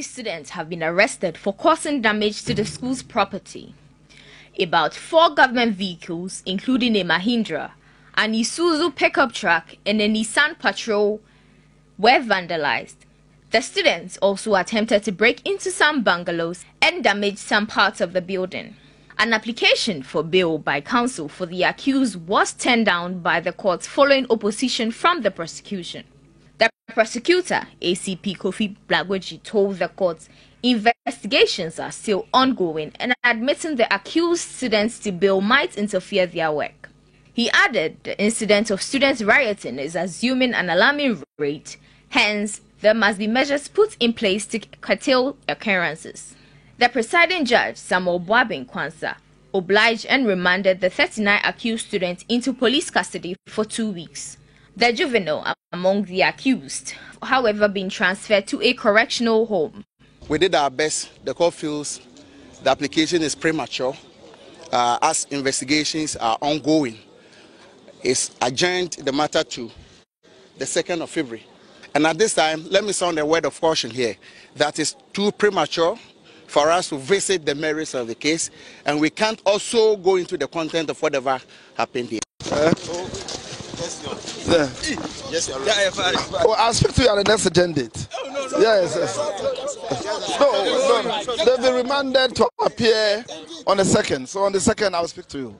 students have been arrested for causing damage to the school's property. About four government vehicles, including a Mahindra, an Isuzu pickup truck, and a Nissan Patrol, were vandalized. The students also attempted to break into some bungalows and damage some parts of the building. An application for bail by counsel for the accused was turned down by the court following opposition from the prosecution. The prosecutor, ACP Kofi Blagweji, told the court investigations are still ongoing and admitting the accused students to bail might interfere their work. He added the incident of students rioting is assuming an alarming rate, hence there must be measures put in place to curtail occurrences. The presiding judge, Samuel Boabin Kwanzaa, obliged and remanded the 39 accused students into police custody for two weeks. The juvenile among the accused, however, been transferred to a correctional home. We did our best. The court feels the application is premature uh, as investigations are ongoing. It's adjourned the matter to the 2nd of February. And at this time, let me sound a word of caution here. That is too premature for us to visit the merits of the case, and we can't also go into the content of whatever happened here. Uh, oh, yes, yes, well, I'll speak to you on the next agenda. Oh, no, no, yes, yes. No, no, they'll be remanded to appear on the second. So on the second, I'll speak to you.